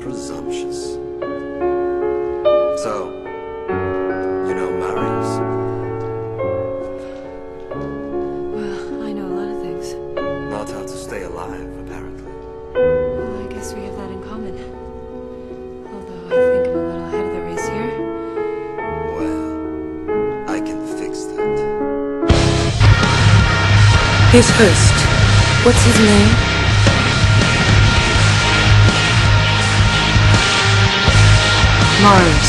presumptuous. So, you know Marius? Well, I know a lot of things. Not how to stay alive, apparently. Well, I guess we have that in common. Although I think I'm a little ahead of the race here. Well, I can fix that. His host. What's his name? Mars.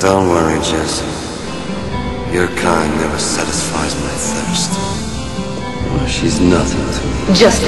Don't worry, Jesse. Your kind never satisfies my thirst. Oh, she's nothing to me. Just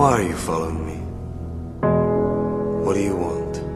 Why are you following me? What do you want?